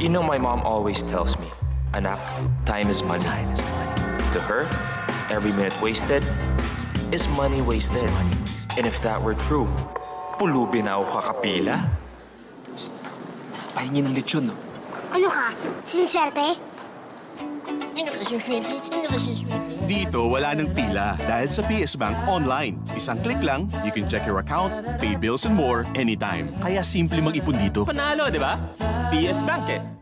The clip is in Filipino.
You know, my mom always tells me, Anak, time is money. Time is money. To her, every minute wasted is money wasted. money wasted. And if that were true, pulubi na ako kakapila. Pahingi ng lechon, no? Ano ka? Siniswerte? Dito, wala ng pila dahil sa PS Bank online. Isang click lang, you can check your account, pay bills and more anytime. Kaya simple mag-ipon dito. Panalo, di ba? PS Bank eh.